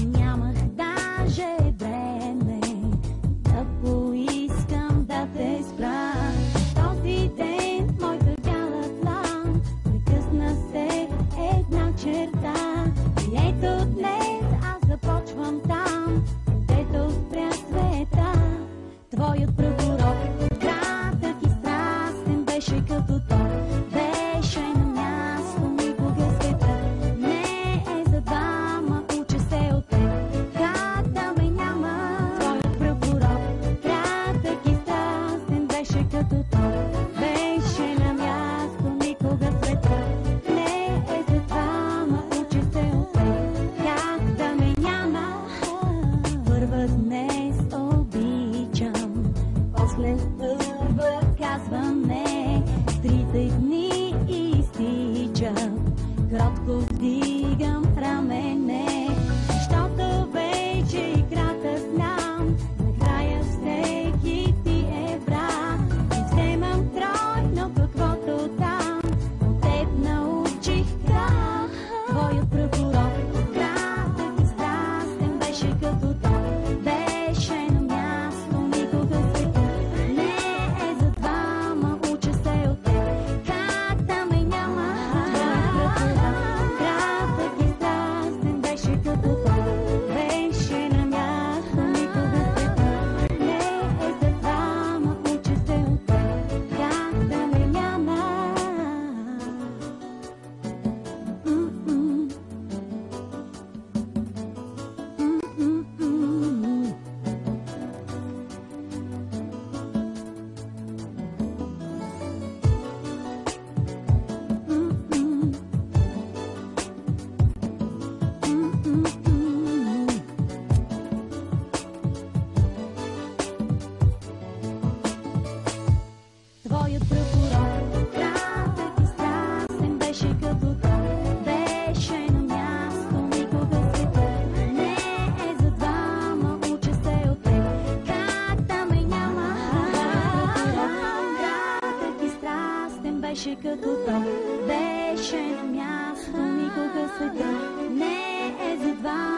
Нямах даже време да поискам да те спра. Този моята бяла длан прекъсна се една черта. Ето днес аз започвам там, където спря света. Твоят правил казване Трите дни изтича, кротко вдигам рамене, защото вече беше като то, беше на място, никога света не е за два.